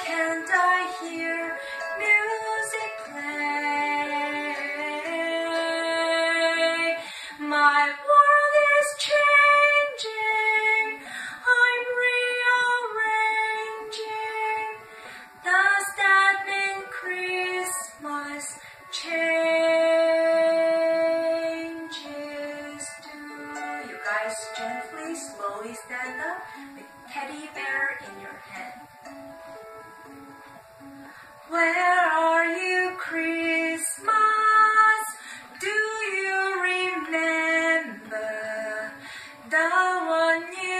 can't I hear music play? My world is changing. I'm rearranging. the that Christmas changes Do You guys gently, slowly stand up with teddy bear in your hand. Where are you, Christmas? Do you remember the one you?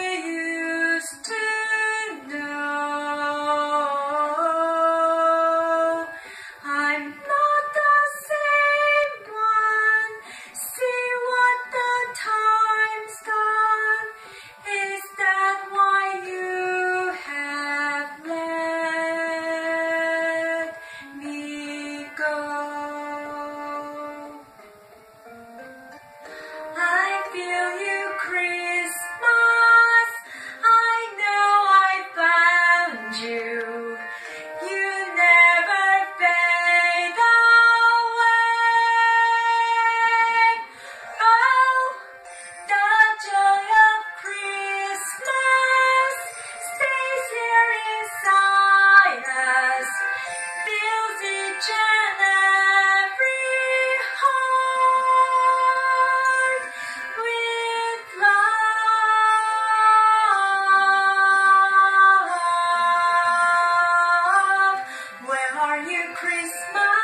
Christmas.